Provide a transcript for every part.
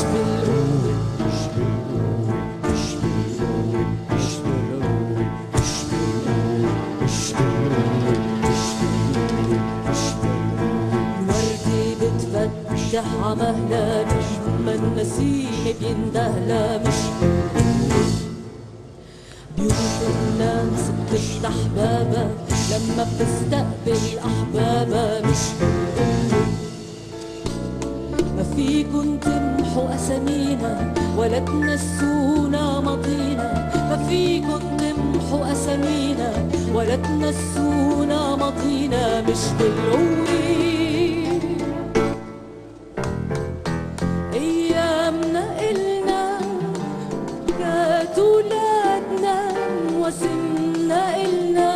مش بالقوة مش لما النسيم بيندهلا مش بيوت الناس بتفتح بابها لما بتستقبل أحبابها مش ما فيكن تمحوا أسامينا ولا تنسونا ماضينا. ما فيكن تمحوا أسامينا ولا تنسونا ماضينا. مش بالقوة أيامنا إلنا كانت ولادنا وسمنا إلنا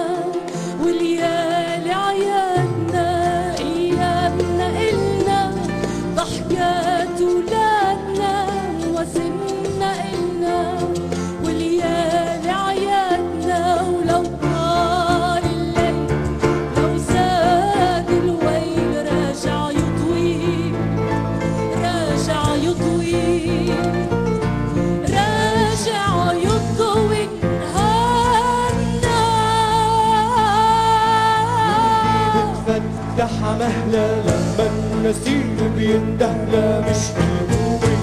مهلا لما النسيم بيندهلا مش بالقوة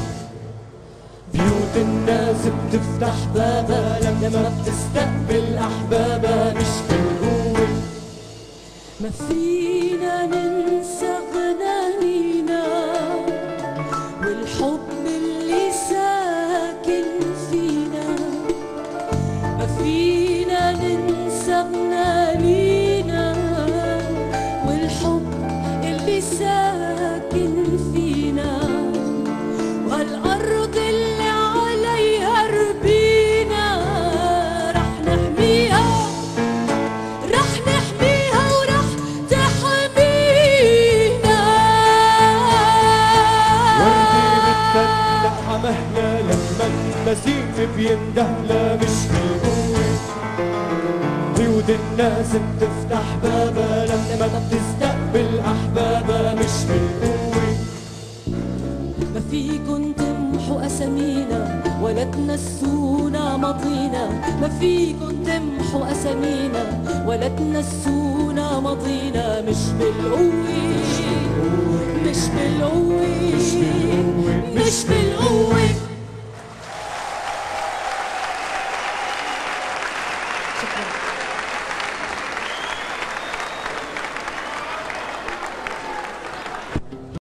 بيوت الناس بتفتح بابها لما بتستقبل أحبابها مش بالقوة ما فينا ننسى غنانينا والحب اللي ساكن فينا. ما فينا ننسى غنانينا لما النسيم بيندهلا مش بالقوة بيوت الناس بتفتح بابها لما بتستقبل أحبابها مش بالقوة ما فيكن تمحوا أسامينا ولا تنسونا ماضينا. ما فيكن تمحوا أسامينا ولا تنسونا ماضينا. مش بالقوة